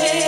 change.